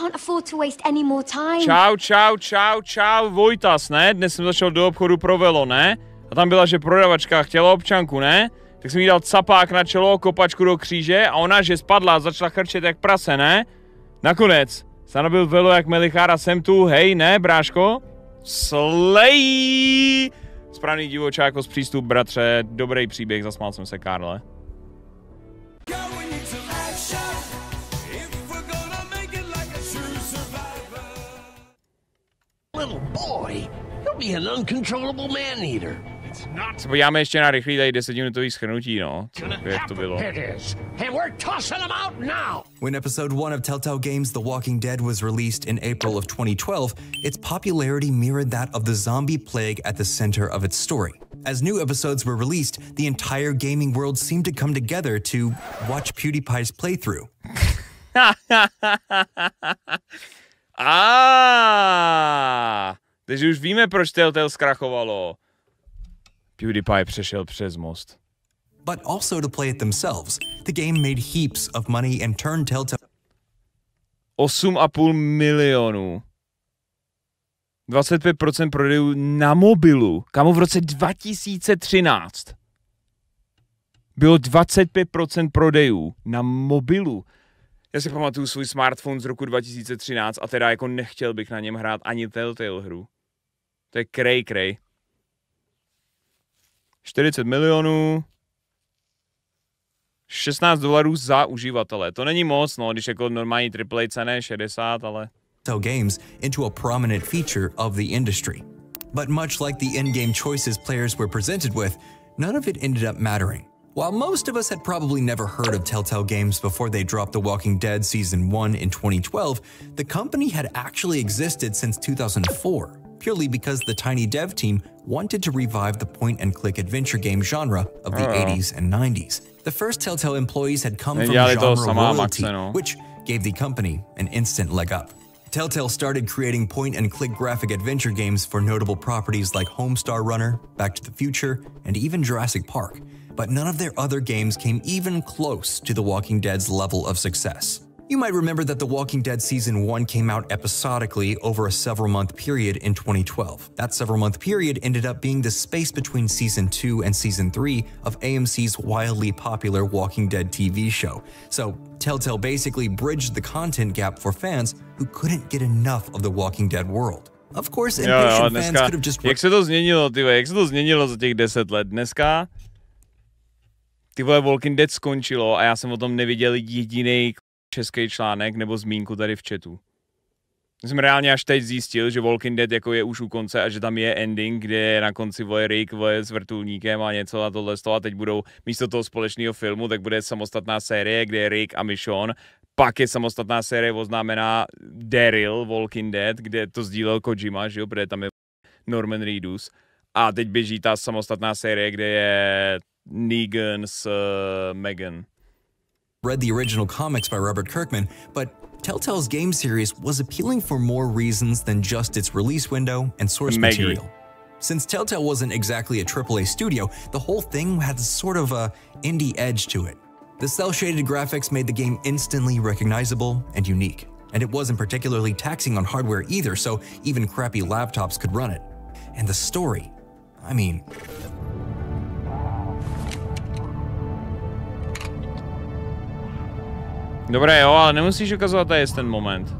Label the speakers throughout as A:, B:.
A: can't afford to waste any more time.
B: Čau, čau, čau, čau, Vojtas, ne? Dnes jsem zašel do obchodu pro velo, ne? A tam byla, že prodavačka chtěla občanku, ne? Tak jsem jí dal capák na čelo, kopačku do kříže a ona, že spadla začala chrčet jak prase, ne? Nakonec nabil velo jak melichára jsem tu, hej, ne, bráško? Slej! Správný divočáko z přístup, bratře, dobrý příběh, zasmál jsem se, Karle.
C: Be an uncontrollable man-eater.
B: Se podíváme ještě na rychlý tady desetiminutový schrnutí, no. Co, jak to bylo.
C: It is. And we're tossing them out now.
D: When episode 1 of Telltale Games The Walking Dead was released in April of 2012, its popularity mirrored that of the zombie plague at the center of its story. As new episodes were released, the entire gaming world seemed to come together to watch PewDiePie's playthrough.
B: A, ah! Takže už víme, proč Telltale zkrachovalo. PewDiePie přešel přes most.
D: But also to play it themselves. The game made heaps of money and turned Telltale
B: 8,5 milionů. 25% prodejů na mobilu. Kamu v roce 2013 bylo 25% prodejů na mobilu. Já si pamatuju svůj smartphone z roku 2013 a teda jako nechtěl bych na něm hrát ani Telltale hru. To je krej krej. 40 milionů, 16 dolarů za uživatele. To není moc, no, když jako normální AAA cena je 60, ale...
D: games into a prominent feature of the industry. But much like the in-game choices players were presented with, none of it ended up mattering. While most of us had probably never heard of Telltale Games before they dropped The Walking Dead Season 1 in 2012, the company had actually existed since 2004, purely because the tiny dev team wanted to revive the point and click adventure game genre of the 80s and 90s. The first Telltale employees had come from
B: to
D: genre royalty, which gave the company an instant leg up. Telltale started creating point and click graphic adventure games for notable properties like Homestar Runner, Back to the Future, and even Jurassic Park, but none of their other games came even close to The Walking Dead's level of success. You might remember that The Walking Dead Season 1 came out episodically over a several month period in 2012. That several month period ended up being the space between Season 2 and Season 3 of AMC's wildly popular Walking Dead TV show. So, Telltale basically bridged the content gap for fans who couldn't get enough of the Walking Dead world. Of course,
B: Jo, jo,
D: impatient fans could have just
B: jak se to změnilo, ty vole, jak se to změnilo za těch 10 let. Dneska ty vole Walking Dead skončilo a já jsem o tom neviděl jediný český článek nebo zmínku tady v chatu. Jsem reálně až teď zjistil, že Walking Dead jako je už u konce a že tam je ending, kde je na konci voje Rick voje s vrtulníkem a něco a tohle a teď budou místo toho společného filmu, tak bude samostatná série, kde je Rick a Michonne, pak je samostatná série oznámená Daryl Walking Dead, kde to sdílel Kojima, že jo, protože tam je Norman Reedus. A teď běží ta samostatná série, kde je Negan s uh, Megan.
D: Read the original comics by Robert Kirkman, but Telltale's game series was appealing for more reasons than just its release window and source
B: Maggie.
D: material. Since Telltale wasn't exactly a AAA studio, the whole thing had sort of a indie edge to it. The cel-shaded graphics made the game instantly recognizable and unique, and it wasn't particularly taxing on hardware either, so even crappy laptops could run it. And the story, I mean,
B: Dobré, jo, ale nemusíš ukazovat, je ten moment.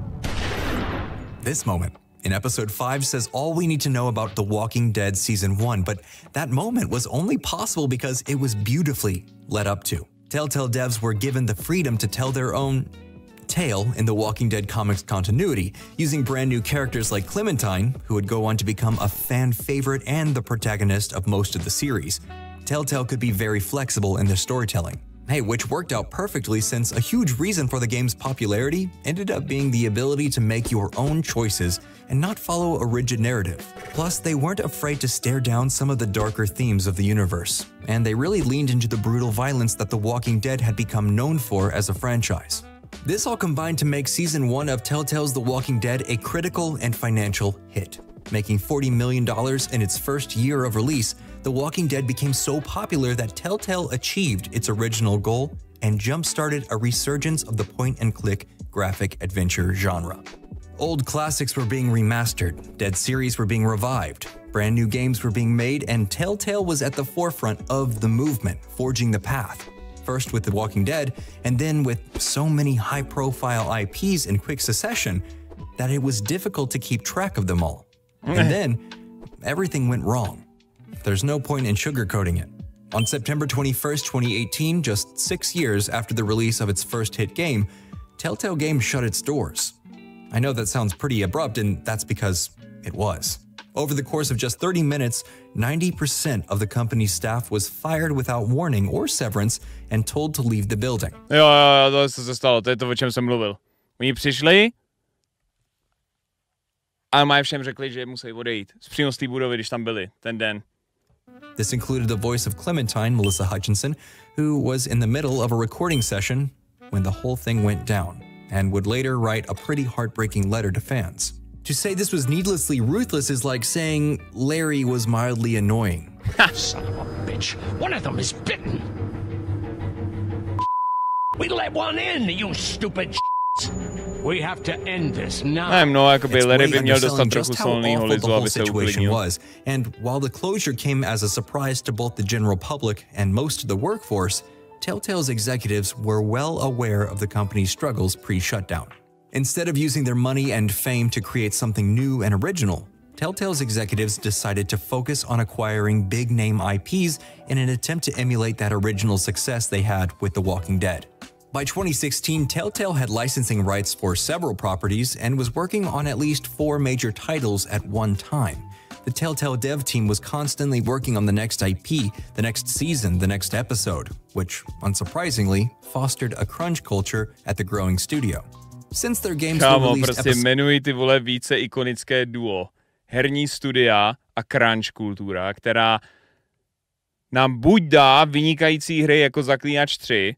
D: This moment in episode 5 says all we need to know about The Walking Dead season 1, but that moment was only possible because it was beautifully led up to. Telltale devs were given the freedom to tell their own tale in the Walking Dead comics continuity, using brand new characters like Clementine, who would go on to become a fan favorite and the protagonist of most of the series. Telltale could be very flexible in their storytelling. Hey, which worked out perfectly since a huge reason for the game's popularity ended up being the ability to make your own choices and not follow a rigid narrative. Plus, they weren't afraid to stare down some of the darker themes of the universe, and they really leaned into the brutal violence that The Walking Dead had become known for as a franchise. This all combined to make season 1 of Telltale's The Walking Dead a critical and financial hit. Making $40 million in its first year of release, The Walking Dead became so popular that Telltale achieved its original goal and jump started a resurgence of the point and click graphic adventure genre. Old classics were being remastered, dead series were being revived, brand new games were being made, and Telltale was at the forefront of the movement, forging the path. First with The Walking Dead, and then with so many high profile IPs in quick succession that it was difficult to keep track of them all. And then everything went wrong. There's no point in sugarcoating it. On September 21st, 2018, just six years after the release of its first hit game, Telltale Games shut its doors. I know that sounds pretty abrupt, and that's because it was. Over the course of just 30 minutes, 90% of the company's staff was fired without warning or severance and told to leave the building.
B: To se to to, o čem přišli a mají všem řekli, že musí odejít. Z přímo budovy, když tam byli ten den.
D: This included the voice of Clementine, Melissa Hutchinson, who was in the middle of a recording session when the whole thing went down, and would later write a pretty heartbreaking letter to fans. To say this was needlessly ruthless is like saying Larry was mildly annoying.
C: Son of a bitch. One of them is bitten. We let one in, you stupid We have to end this now.
B: Nevím, no, jakoby
D: It's
B: Larry
D: way
B: by měl dostat
D: underselling
B: trochu
D: just how
B: solného
D: awful the
B: lizu,
D: whole
B: aby se
D: situation
B: uklidnil.
D: was. And while the closure came as a surprise to both the general public and most of the workforce, Telltale's executives were well aware of the company's struggles pre-shutdown. Instead of using their money and fame to create something new and original, Telltale's executives decided to focus on acquiring big name IPs in an attempt to emulate that original success they had with The Walking Dead. By 2016, Telltale had licensing rights for several properties and was working on at least four major titles at one time. The Telltale dev team was constantly working on the next IP, the next season, the next episode, which, unsurprisingly, fostered a crunch culture at the growing studio. Since their games
B: Kámo, prostě jmenuji ty vole více ikonické duo. Herní studia a crunch kultura, která nám buď dá vynikající hry jako Zaklínač 3,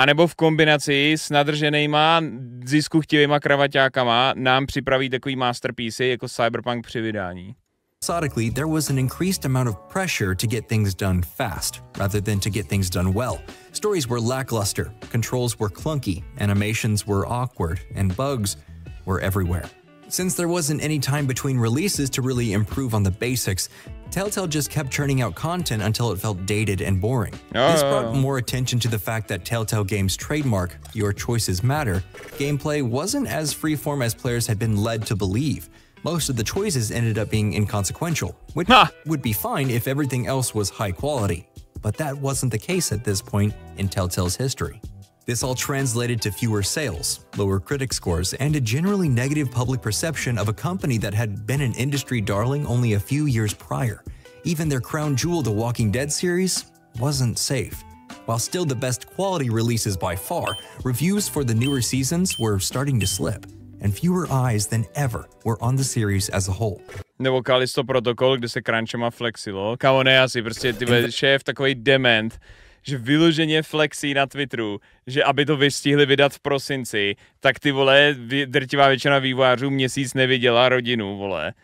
B: anebo v kombinaci s nadrženýma ziskuchtivýma kravaťákama nám připraví takový masterpiece jako Cyberpunk při vydání.
D: Episodically, there was an increased amount of pressure to get things done fast, rather than to get things done well. Stories were lackluster, controls were clunky, animations were awkward, and bugs were everywhere. Since there wasn't any time between releases to really improve on the basics, Telltale just kept churning out content until it felt dated and boring. This brought oh. more attention to the fact that Telltale Games' trademark, Your Choices Matter, gameplay wasn't as freeform as players had been led to believe. Most of the choices ended up being inconsequential, which would be fine if everything else was high quality. But that wasn't the case at this point in Telltale's history. This all translated to fewer sales, lower critic scores, and a generally negative public perception of a company that had been an industry darling only a few years prior. Even their crown jewel, The Walking Dead series, wasn't safe. While still the best quality releases by far, reviews for the newer seasons were starting to slip, and fewer eyes than ever were on the series as a whole.
B: Nebo Kalisto protokol, kde se crunchema flexilo. Kámo, ne asi, prostě ty šéf takový dement, že vyloženě flexí na Twitteru, že aby to vystihli vydat v prosinci, tak ty vole, drtivá většina vývojářů měsíc neviděla rodinu, vole.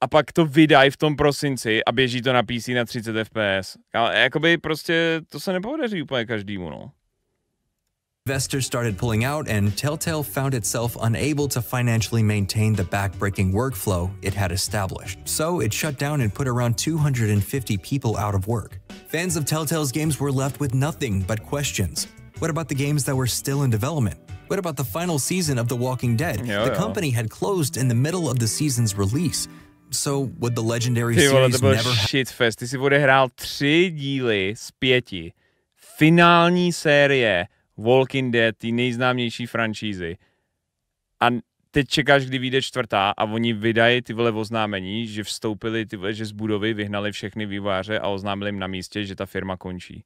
B: A pak to vydají v tom prosinci a běží to na PC na 30 FPS. Kámo, jakoby prostě to se nepodaří úplně každému, no.
D: Investors started pulling out, and Telltale found itself unable to financially maintain the backbreaking workflow it had established. So it shut down and put around 250 people out of work. Fans of Telltale's games were left with nothing but questions. What about the games that were still in development? What about the final season of The Walking Dead?
B: Yeah,
D: the
B: yeah.
D: company had closed in the middle of the season's release. So would the legendary
B: Ty vole, to
D: series
B: byl
D: never
B: shitfest. Ty si odehrál tři díly z pěti. Finální série Walking Dead, ty nejznámější franšízy. A teď čekáš, kdy vyjde čtvrtá a oni vydají ty vole oznámení, že vstoupili, ty vole, že z budovy vyhnali všechny vývojáře a oznámili jim na místě, že ta firma končí.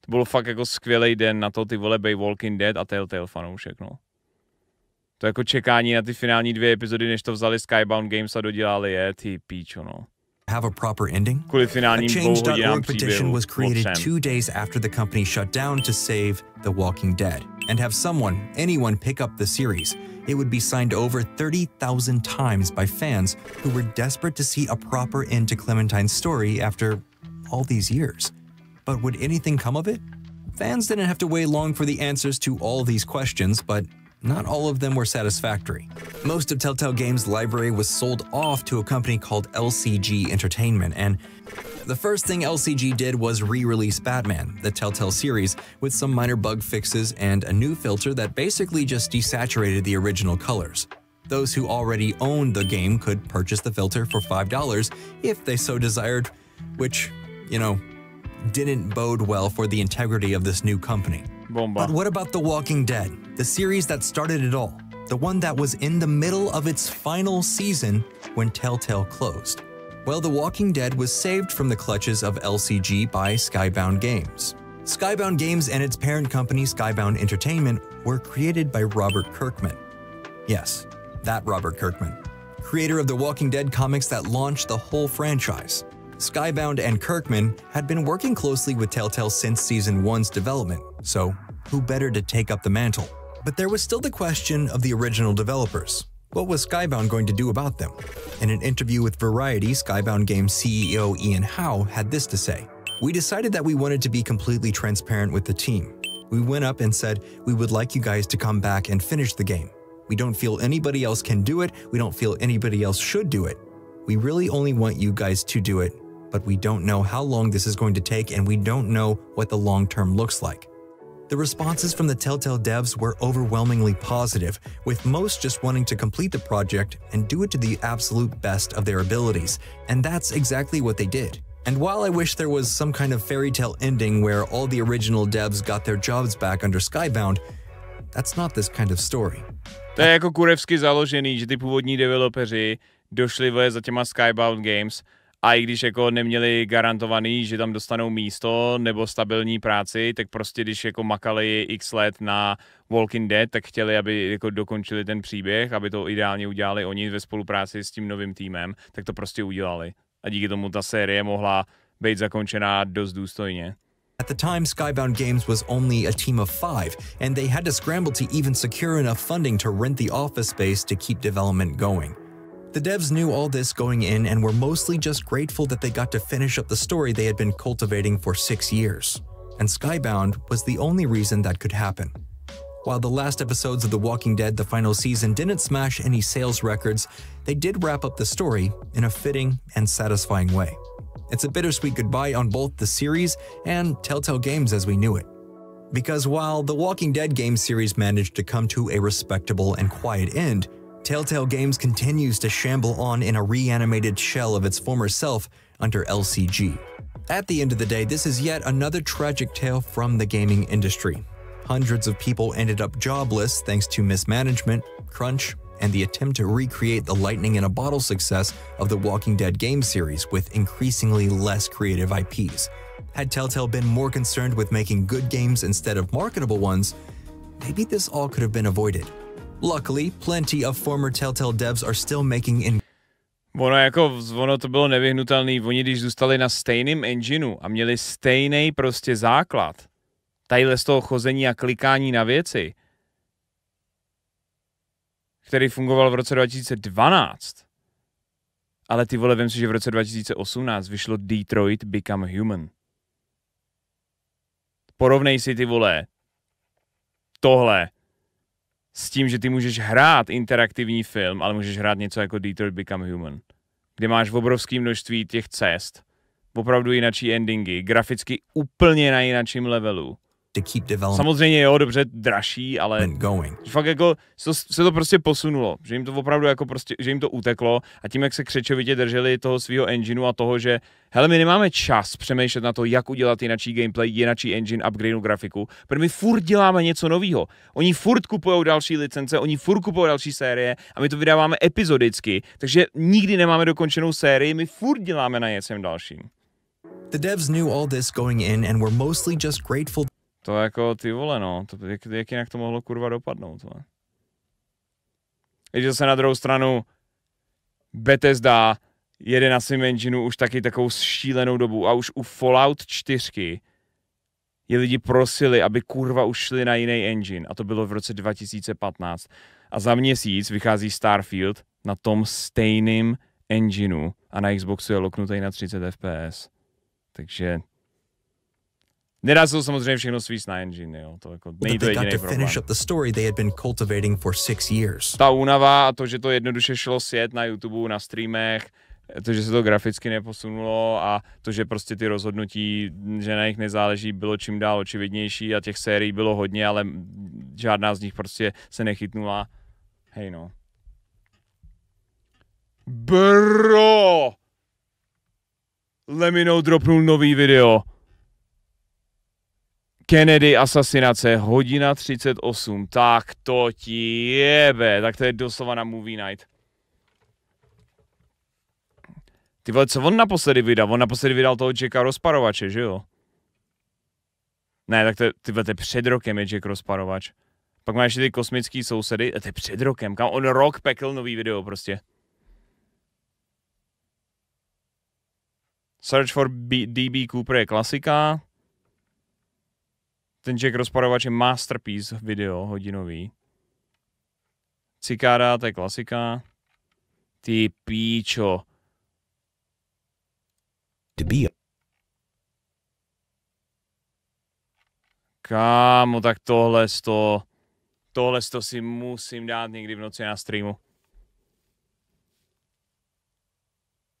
B: To bylo fakt jako skvělý den na to ty vole Bay Walking Dead a Telltale fanoušek, no. To jako čekání na ty finální dvě epizody, než to vzali Skybound Games a dodělali je, ty píčo, no.
D: Have a proper ending? A Change.org petition was created two days after the company shut down to save The Walking Dead and have someone, anyone, pick up the series. It would be signed over 30,000 times by fans who were desperate to see a proper end to Clementine's story after all these years. But would anything come of it? Fans didn't have to wait long for the answers to all these questions, but not all of them were satisfactory. Most of Telltale Games' library was sold off to a company called LCG Entertainment, and the first thing LCG did was re release Batman, the Telltale series, with some minor bug fixes and a new filter that basically just desaturated the original colors. Those who already owned the game could purchase the filter for $5 if they so desired, which, you know, didn't bode well for the integrity of this new company.
B: Bomba.
D: But what about The Walking Dead, the series that started it all? The one that was in the middle of its final season when Telltale closed? Well, The Walking Dead was saved from the clutches of LCG by Skybound Games. Skybound Games and its parent company, Skybound Entertainment, were created by Robert Kirkman. Yes, that Robert Kirkman, creator of the Walking Dead comics that launched the whole franchise. Skybound and Kirkman had been working closely with Telltale since Season 1's development, so who better to take up the mantle? But there was still the question of the original developers. What was Skybound going to do about them? In an interview with Variety, Skybound Games CEO Ian Howe had this to say We decided that we wanted to be completely transparent with the team. We went up and said, We would like you guys to come back and finish the game. We don't feel anybody else can do it. We don't feel anybody else should do it. We really only want you guys to do it, but we don't know how long this is going to take and we don't know what the long term looks like. The responses from the Telltale devs were overwhelmingly positive, with most just wanting to complete the project and do it to the absolute best of their abilities, and that's exactly what they did. And while I wish there was some kind of fairy tale ending where all the original devs got their jobs back under Skybound, that's not this kind of story.
B: To je jako kurevsky založený, že ty původní developeři došli vole za těma Skybound Games a i když jako neměli garantovaný, že tam dostanou místo nebo stabilní práci, tak prostě když jako makali x let na Walking Dead, tak chtěli, aby jako dokončili ten příběh, aby to ideálně udělali oni ve spolupráci s tím novým týmem, tak to prostě udělali. A díky tomu ta série mohla být zakončená dost důstojně.
D: At the time, Skybound Games was only a team of five, and they had to scramble to even secure enough funding to rent the office space to keep development going. The devs knew all this going in and were mostly just grateful that they got to finish up the story they had been cultivating for six years. And Skybound was the only reason that could happen. While the last episodes of The Walking Dead, the final season, didn't smash any sales records, they did wrap up the story in a fitting and satisfying way. It's a bittersweet goodbye on both the series and Telltale Games as we knew it. Because while the Walking Dead game series managed to come to a respectable and quiet end, Telltale Games continues to shamble on in a reanimated shell of its former self under LCG. At the end of the day, this is yet another tragic tale from the gaming industry. Hundreds of people ended up jobless thanks to mismanagement, crunch, and the attempt to recreate the lightning in a bottle success of the Walking Dead game series with increasingly less creative IPs. Had Telltale been more concerned with making good games instead of marketable ones, maybe this all could have been avoided. Luckily, plenty of former Telltale devs are still making in
B: Ono jako, ono to bylo nevyhnutelné. Oni když zůstali na stejném engineu a měli stejný prostě základ, tadyhle z toho chození a klikání na věci, který fungoval v roce 2012, ale ty vole, vím si, že v roce 2018 vyšlo Detroit Become Human. Porovnej si ty vole tohle s tím, že ty můžeš hrát interaktivní film, ale můžeš hrát něco jako Detroit Become Human, kde máš obrovské množství těch cest, opravdu jinačí endingy, graficky úplně na jinačím levelu.
D: To keep development
B: Samozřejmě jo, dobře, dražší, ale
D: going.
B: fakt jako se, se to prostě posunulo, že jim to opravdu jako prostě, že jim to uteklo a tím, jak se křečovitě drželi toho svého engineu a toho, že hele, my nemáme čas přemýšlet na to, jak udělat jinačí gameplay, jinačí engine, upgradeu grafiku, protože my furt děláme něco nového. Oni furt kupují další licence, oni furt kupují další série a my to vydáváme epizodicky, takže nikdy nemáme dokončenou sérii, my furt děláme na něčem dalším.
D: The devs knew all this going in and were mostly just grateful
B: To jako ty vole, no, to, jak, jak jinak to mohlo kurva dopadnout, vole. Když zase na druhou stranu Bethesda jede na svém engineu už taky takovou šílenou dobu a už u Fallout 4 je lidi prosili, aby kurva už šli na jiný engine a to bylo v roce 2015. A za měsíc vychází Starfield na tom stejným engineu a na Xboxu je loknutý na 30 fps. Takže Nedá se to samozřejmě všechno svíst na engine, jo. To jako není to jediný
D: to
B: problém.
D: finish up the story they had been cultivating for six years.
B: Ta únava a to, že to jednoduše šlo sjet na YouTube, na streamech, to, že se to graficky neposunulo a to, že prostě ty rozhodnutí, že na nich nezáleží, bylo čím dál očividnější a těch sérií bylo hodně, ale žádná z nich prostě se nechytnula. Hej no. Bro! Lemino dropnul nový video. Kennedy asasinace, hodina 38, tak to ti jebe, tak to je doslova na movie night. Ty vole, co on naposledy vydal? On naposledy vydal toho Jacka rozparovače, že jo? Ne, tak to, ty vole, to je před rokem je Jack rozparovač. Pak máš ty kosmický sousedy, a to je před rokem, kam on rok pekl nový video prostě. Search for B- DB Cooper je klasika. Ten Jack rozparovač je masterpiece video hodinový. Cikáda, to je klasika. Ty píčo. Kámo, tak tohle to, tohle to si musím dát někdy v noci na streamu.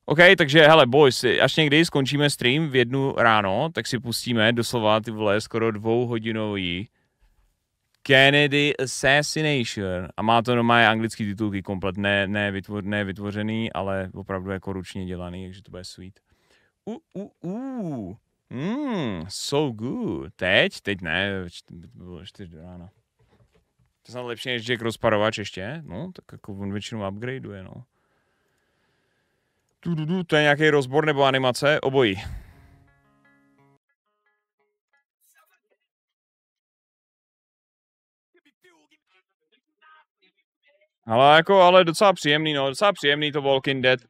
B: OK, takže hele, boys, až někdy skončíme stream v jednu ráno, tak si pustíme doslova ty vole skoro dvouhodinový Kennedy Assassination. A má to normálně anglický titulky komplet, ne, ne, vytvo, ne vytvořený, ale opravdu jako ručně dělaný, takže to bude sweet. Uh, uh, uh. Mm, so good. Teď? Teď ne, bylo čtyři do rána. To je snad lepší než Jack rozparovač ještě? No, tak jako on většinou upgradeuje, no. Tu, tu, tu, to je nějaký rozbor nebo animace? Obojí. Ale jako, ale docela příjemný, no, docela příjemný to Walking Dead.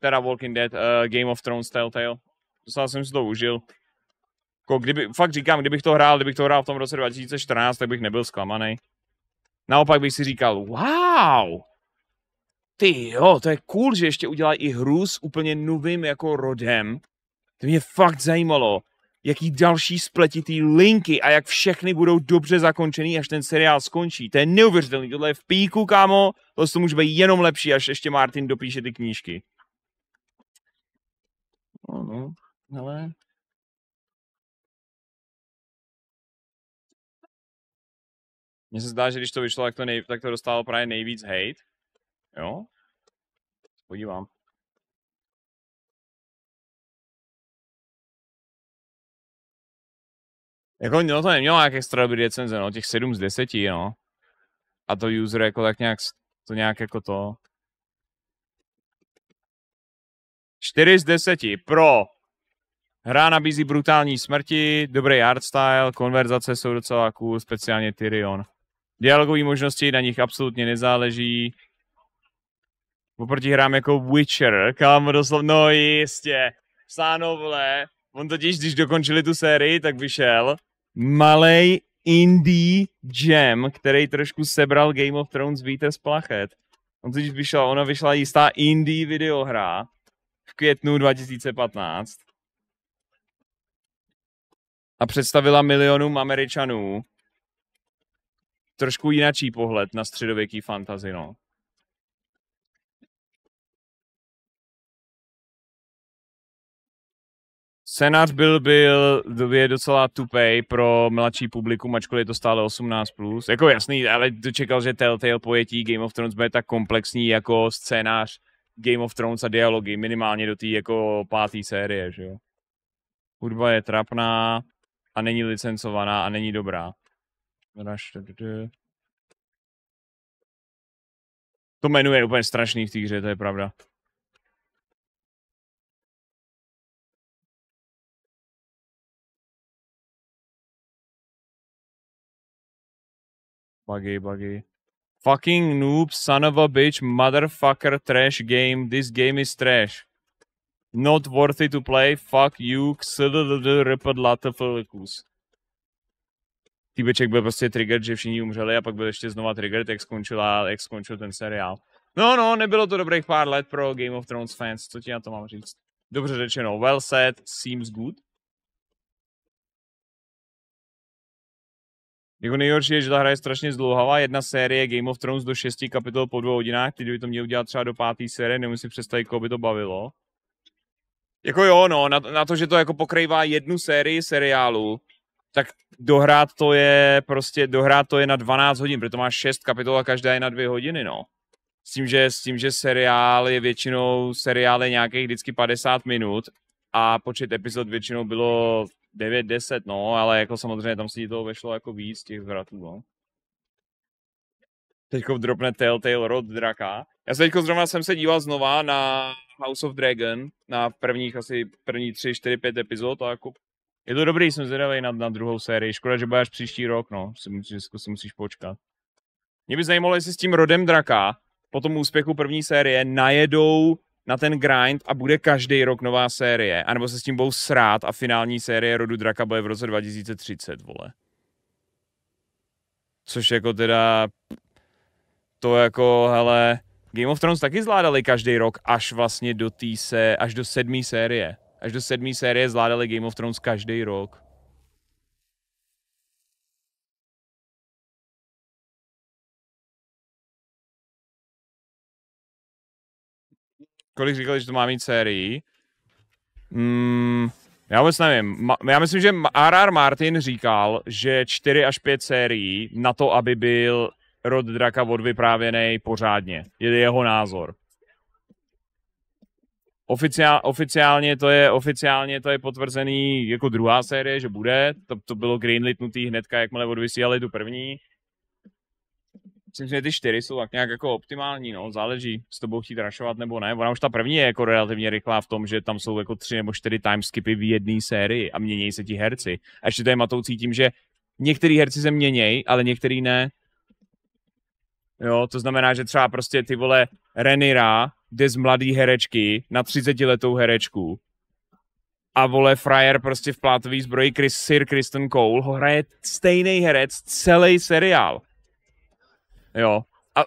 B: Teda Walking Dead, uh, Game of Thrones Telltale. Docela jsem si to užil. Jako kdyby, fakt říkám, kdybych to hrál, kdybych to hrál v tom roce 2014, tak bych nebyl zklamaný. Naopak bych si říkal, wow, ty jo, to je cool, že ještě udělají i hru s úplně novým jako rodem. To mě fakt zajímalo, jaký další spletitý linky a jak všechny budou dobře zakončený, až ten seriál skončí. To je neuvěřitelný, tohle je v píku, kámo, to může být jenom lepší, až ještě Martin dopíše ty knížky. No, no, ale... Mně se zdá, že když to vyšlo, tak to, nej, tak to dostalo právě nejvíc hate. Jo? Podívám. Jako, no to nemělo extra dobrý recenze, no, těch 7 z 10, no. A to user jako tak nějak, to nějak jako to... 4 z 10 pro. Hra nabízí brutální smrti, dobrý art style, konverzace jsou docela cool, speciálně Tyrion. Dialogové možnosti na nich absolutně nezáleží. Oproti hrám jako Witcher, kámo doslovně, no jistě. Sáno, vole, on totiž, když dokončili tu sérii, tak vyšel malej indie gem, který trošku sebral Game of Thrones vítr z plachet. On totiž vyšel, ona vyšla jistá indie videohra v květnu 2015 a představila milionům Američanů trošku jinačí pohled na středověký fantasy, no. Scénář byl, byl je docela tupej pro mladší publikum, ačkoliv to stále 18+. Plus. Jako jasný, ale to čekal, že Telltale pojetí Game of Thrones bude tak komplexní jako scénář Game of Thrones a dialogy, minimálně do té jako páté série, že jo. Hudba je trapná a není licencovaná a není dobrá. To menu je úplně strašný v té hře, to je pravda. Buggy, buggy. Fucking noob, son of a bitch, motherfucker, trash game. This game is trash. Not worthy to play. Fuck you, rpdlatflikus. Týbeček byl prostě triggered, že všichni umřeli a pak byl ještě znova triggered, jak, skončila, jak skončil ten seriál. No, no, nebylo to dobrých pár let pro Game of Thrones fans, co ti na to mám říct? Dobře řečeno, well said, seems good. Jako nejhorší je, že ta hra je strašně zdlouhavá. Jedna série Game of Thrones do 6 kapitol po dvou hodinách, ty by to měl udělat třeba do páté série, nemusím představit, koho by to bavilo. Jako jo, no, na, na to, že to jako pokrývá jednu sérii seriálu, tak dohrát to je prostě, dohrát to je na 12 hodin, protože to má 6 kapitol a každá je na 2 hodiny, no. S tím, že, s tím, že seriál je většinou, seriál je nějakých vždycky 50 minut a počet epizod většinou bylo 9, 10, no, ale jako samozřejmě tam se toho vešlo jako víc těch zvratů, no. Teďko dropne Telltale Rod Draka. Já se teďko zrovna jsem se díval znova na House of Dragon, na prvních asi první 3, 4, 5 epizod a jako je to dobrý, jsem zvědavý na, na druhou sérii. Škoda, že bude až příští rok, no, si, musíš, si musíš počkat. Mě by zajímalo, jestli s tím Rodem Draka po tom úspěchu první série najedou na ten grind a bude každý rok nová série, anebo se s tím budou srát a finální série Rodu Draka bude v roce 2030, vole. Což jako teda to jako, hele, Game of Thrones taky zvládali každý rok až vlastně do té se, až do sedmé série. Až do sedmé série zvládali Game of Thrones každý rok. Kolik říkali, že to má mít sérii? Mm, já vůbec nevím. Já myslím, že R.R. Martin říkal, že 4 až 5 sérií na to, aby byl rod draka odvyprávěný pořádně. Je jeho názor. Oficiál, oficiálně, to je, oficiálně to je potvrzený jako druhá série, že bude. To, to bylo greenlitnutý hnedka, jakmile odvysílali tu první. Myslím, že ty čtyři jsou tak nějak jako optimální, no, záleží, s tobou chtít rašovat nebo ne. Ona už ta první je jako relativně rychlá v tom, že tam jsou jako tři nebo čtyři timeskipy v jedné sérii a mění se ti herci. A ještě to je matoucí tím, že některý herci se měnějí, ale některý ne. Jo, to znamená, že třeba prostě ty vole Renira jde z mladý herečky na 30 letou herečku a vole frajer prostě v plátový zbroji Chris, Sir Kristen Cole ho hraje stejný herec celý seriál. Jo. A,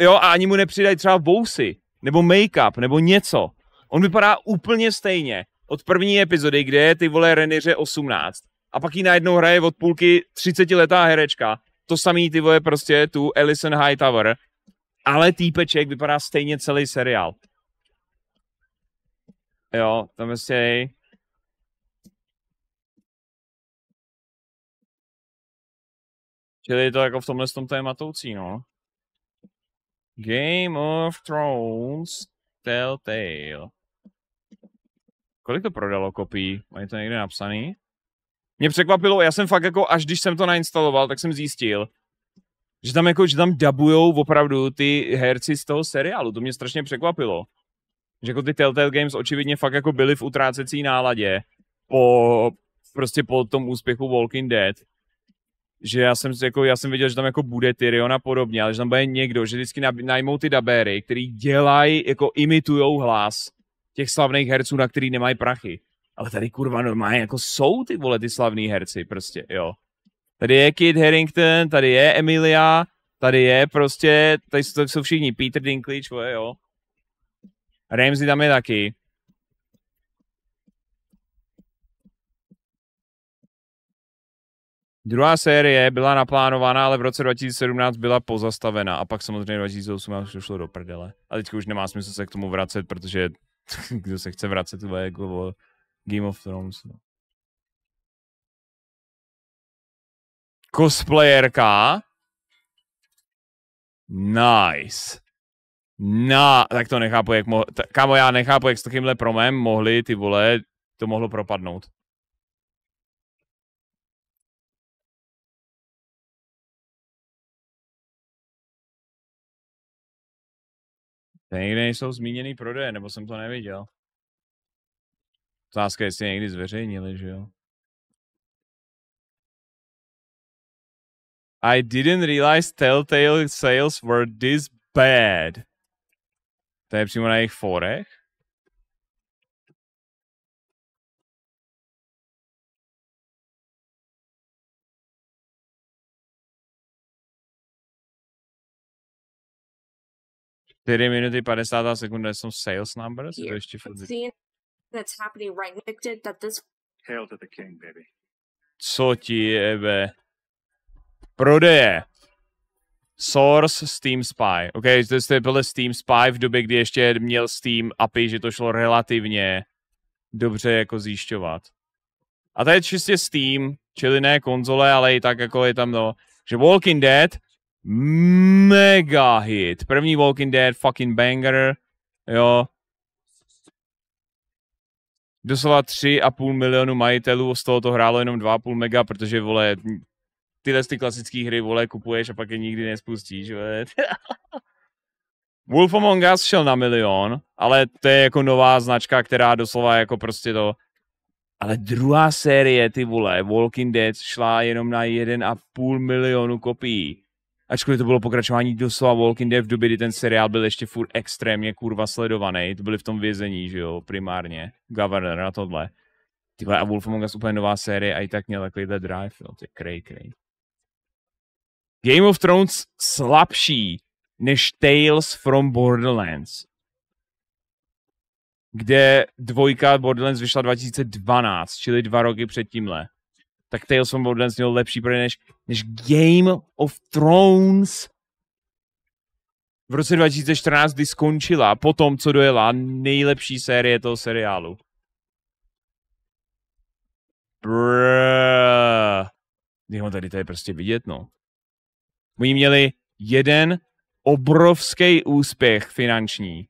B: jo, a ani mu nepřidají třeba vousy, nebo make-up, nebo něco. On vypadá úplně stejně. Od první epizody, kde je ty vole Reniře 18. A pak jí najednou hraje od půlky 30 letá herečka. To samý ty vole prostě tu Alison Hightower. Ale týpeček vypadá stejně celý seriál. Jo, tam prostě Čili to jako v tomhle tom to je matoucí, no. Game of Thrones Telltale. Kolik to prodalo kopií? Mají to někde napsaný? Mě překvapilo, já jsem fakt jako, až když jsem to nainstaloval, tak jsem zjistil, že tam jako, že tam dabujou opravdu ty herci z toho seriálu. To mě strašně překvapilo. Že jako ty Telltale Games očividně fakt jako byly v utrácecí náladě po, prostě po tom úspěchu Walking Dead že já jsem, jako, já jsem viděl, že tam jako bude Tyrion a podobně, ale že tam bude někdo, že vždycky najmou ty dabéry, který dělají, jako imitujou hlas těch slavných herců, na který nemají prachy. Ale tady kurva normálně jako jsou ty vole ty slavní herci prostě, jo. Tady je Kid Harrington, tady je Emilia, tady je prostě, tady jsou všichni, Peter Dinklage, vole, jo. Ramsey tam je taky. Druhá série byla naplánovaná, ale v roce 2017 byla pozastavena a pak samozřejmě 2018 šlo do prdele. A teď už nemá smysl se k tomu vracet, protože kdo se chce vracet to jako Game of Thrones. No. Cosplayerka. Nice. No, tak to nechápu, jak mohli, kámo, já nechápu, jak s takovýmhle promem mohli ty vole, to mohlo propadnout. Někde nejsou zmíněný prodeje, nebo jsem to neviděl. Otázka, jestli někdy zveřejnili, že jo? I didn't realize Telltale sales were this bad. To je přímo na jejich forech? Čtyři minuty 50 sekund jsou sales numbers? To ještě furt...
E: that's happening right depicted that this
C: Hail to the king, baby.
B: Co ti jebe? Prodeje. Source Steam Spy. OK, to jste byl Steam Spy v době, kdy ještě měl Steam API, že to šlo relativně dobře jako zjišťovat. A to je čistě Steam, čili ne konzole, ale i tak jako je tam no, že Walking Dead mega hit. První Walking Dead fucking banger, jo. Doslova 3,5 milionu majitelů, z toho to hrálo jenom 2,5 mega, protože, vole, tyhle ty klasické hry, vole, kupuješ a pak je nikdy nespustíš, vole. Wolf Among Us šel na milion, ale to je jako nová značka, která doslova jako prostě to... Ale druhá série, ty vole, Walking Dead, šla jenom na 1,5 milionu kopií. Ačkoliv to bylo pokračování doslova Walking Dead v době, kdy ten seriál byl ještě furt extrémně kurva sledovaný. To byli v tom vězení, že jo, primárně. Governor a tohle. Ty a Wolf Among Us úplně nová série a i tak měl takovýhle drive, jo, to je cray, cray. Game of Thrones slabší než Tales from Borderlands, kde dvojka Borderlands vyšla 2012, čili dva roky před tímhle. Tak Tales from Borderlands měl lepší prodej než, než Game of Thrones v roce 2014, kdy skončila, po tom, co dojela nejlepší série toho seriálu. Brrr. Jo, tady to je prostě vidět, no. Oni měli jeden obrovský úspěch finanční.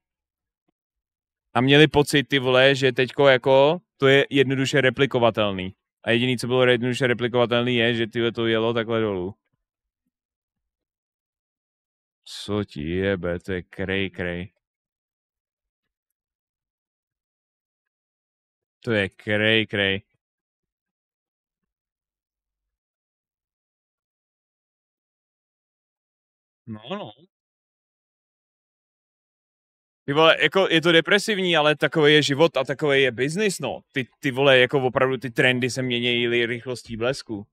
B: A měli pocit, ty vole, že teďko jako to je jednoduše replikovatelný. A jediný, co bylo jednoduše replikovatelný, je, že tyhle to jelo takhle dolů. Co ti jebe, to je krej, krej. To je krej, krej. No, no. Ty vole, jako je to depresivní, ale takový je život a takový je biznis, no. Ty, ty vole, jako opravdu ty trendy se mění rychlostí blesku.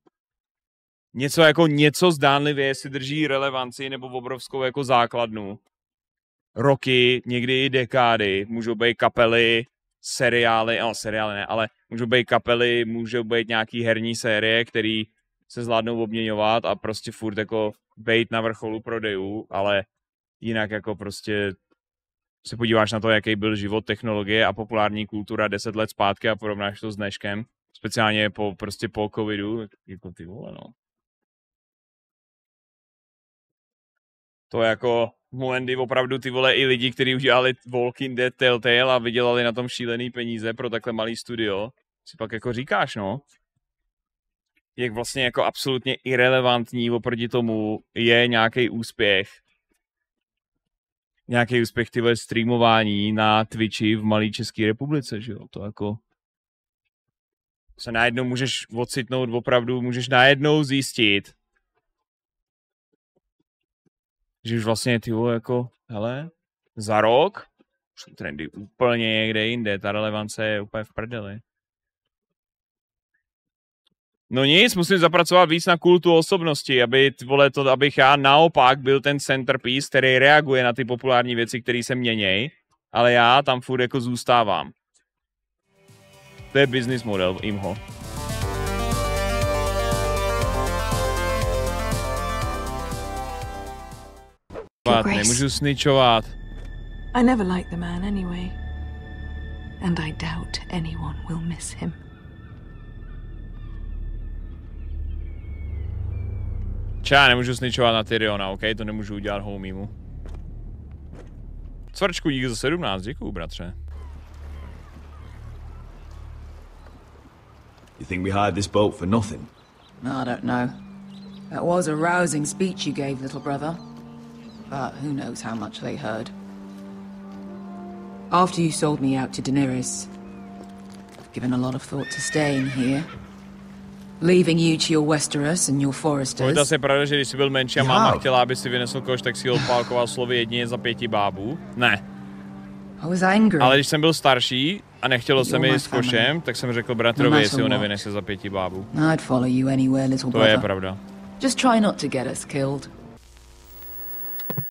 B: Něco jako něco zdánlivě si drží relevanci nebo obrovskou jako základnu. Roky, někdy i dekády, můžou být kapely, seriály, no seriály ne, ale můžou být kapely, můžou být nějaký herní série, který se zvládnou obměňovat a prostě furt jako být na vrcholu prodejů, ale jinak jako prostě se podíváš na to, jaký byl život technologie a populární kultura deset let zpátky a porovnáš to s dneškem, speciálně po, prostě po covidu, jako ty vole, no. To je jako moment, opravdu ty vole i lidi, kteří udělali Walking Dead Telltale a vydělali na tom šílený peníze pro takhle malý studio, si pak jako říkáš, no, jak vlastně jako absolutně irrelevantní oproti tomu je nějaký úspěch. Nějaký úspěch tyhle streamování na Twitchi v malé České republice, že jo, to jako se najednou můžeš ocitnout opravdu, můžeš najednou zjistit, že už vlastně ty jako, hele, za rok trendy úplně někde jinde, ta relevance je úplně v prdeli. No nic, musím zapracovat víc na kultu osobnosti, aby, vole, to, abych já naopak byl ten centerpiece, který reaguje na ty populární věci, které se měnějí, ale já tam furt jako zůstávám. To je business model IMHO. Nemůžu sničovat.
F: I never liked the man anyway. And I doubt anyone will miss him.
B: Če já nemůžu sničovat na Tyriona, OK? To nemůžu udělat homiemu. Cvrčku, díky za 17, děkuju, bratře.
G: You think we hired this boat for nothing?
H: I don't know. That was a rousing speech you gave, little brother. But who knows how much they heard. After you sold me out to Daenerys, I've given a lot of thought to staying here. Leaving you to your Westeros and your
B: Pojďte
H: foresters.
B: se pravda, že když jsi byl menší a máma chtěla, aby si vynesl koš, tak si ho odpálkoval slovy jedině za pěti bábů. Ne.
H: I was angry.
B: Ale když jsem byl starší a nechtělo se mi s košem, tak jsem řekl bratrovi,
H: No
B: jestli ho nevynese za pěti bábů.
H: I'd follow you anywhere, little
B: To je
H: brother.
B: pravda.
H: Just try not to get us killed.